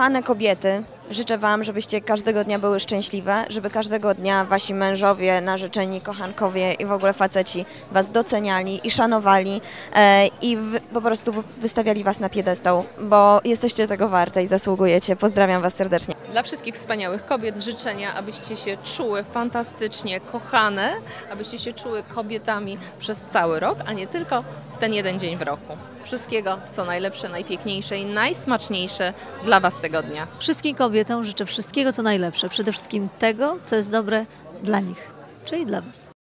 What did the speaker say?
Kochane kobiety, życzę Wam, żebyście każdego dnia były szczęśliwe, żeby każdego dnia Wasi mężowie, narzeczeni, kochankowie i w ogóle faceci Was doceniali i szanowali e, i w, po prostu wystawiali Was na piedestał, bo jesteście tego warte i zasługujecie. Pozdrawiam Was serdecznie. Dla wszystkich wspaniałych kobiet życzenia, abyście się czuły fantastycznie kochane, abyście się czuły kobietami przez cały rok, a nie tylko w ten jeden dzień w roku. Wszystkiego, co najlepsze, najpiękniejsze i najsmaczniejsze dla Was tego dnia. Wszystkim kobietom życzę wszystkiego, co najlepsze. Przede wszystkim tego, co jest dobre dla nich, czyli dla Was.